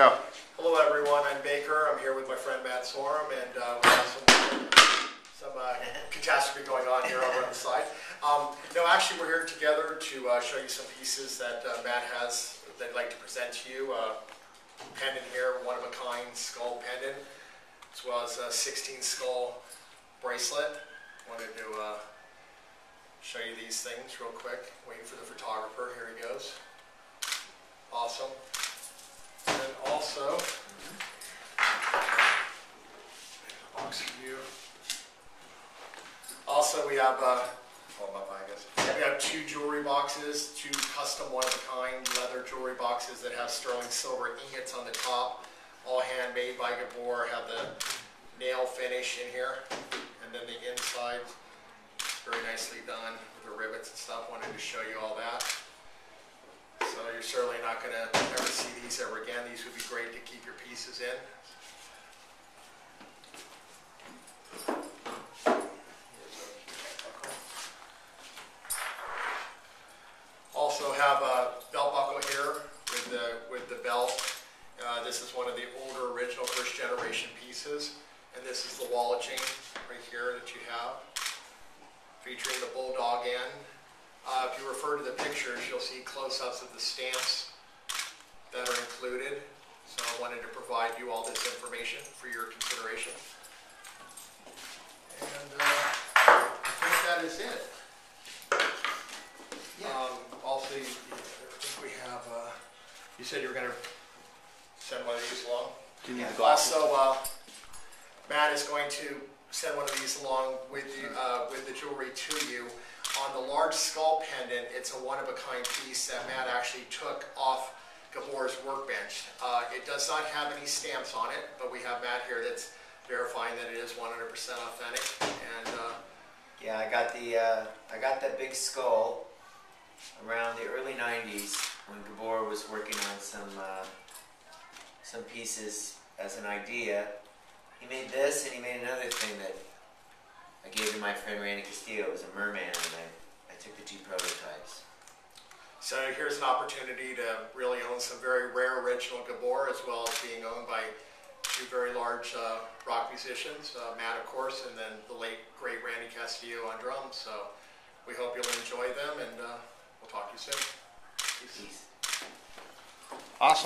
Go. Hello, everyone. I'm Baker. I'm here with my friend Matt Sorum, and uh, we have some some uh, catastrophe going on here over on the side. Um, no, actually, we're here together to uh, show you some pieces that uh, Matt has that I'd like to present to you. Uh, pendant here, one of a kind skull pendant, as well as a 16 skull bracelet. Wanted to uh, show you these things real quick. Waiting for the photographer. Here he goes. Awesome. And also, box for you. Also, we have, uh, I guess. We have two jewelry boxes, two custom one-of-a-kind leather jewelry boxes that have sterling silver ingots on the top, all handmade by Gabor, have the nail finish in here, and then the inside, very nicely done with the rivets and stuff. Wanted to show you all that. So you're certainly not going to ever see these ever again. These would be great to keep your pieces in. Also have a belt buckle here with the, with the belt. Uh, this is one of the older original first generation pieces. And this is the wallet chain right here that you have featuring the bulldog end. Uh, if you refer to the pictures, you'll see close-ups of the stamps that are included. So I wanted to provide you all this information for your consideration. And uh, I think that is it. Um, also, you- you- I think we have, uh, you said you were gonna send one of these along? Do you need the glasses? Also, uh, Matt is going to send one of these along with you, uh, with the jewelry to you. On the large skull pendant, it's a one-of-a-kind piece that Matt actually took off Gabor's workbench. Uh, it does not have any stamps on it, but we have Matt here that's verifying that it is 100% authentic. And uh, Yeah, I got the uh, I got that big skull around the early '90s when Gabor was working on some uh, some pieces as an idea. He made this, and he made another thing that I gave to my friend Randy Castillo. It was a merman, and I, I took the two prototypes. so here's an opportunity to really own some very rare original Gabor, as well as being owned by two very large uh, rock musicians, uh, Matt, of course, and then the late great Randy Castillo on drums. So we hope you'll enjoy them, and uh, we'll talk to you soon. Awesome.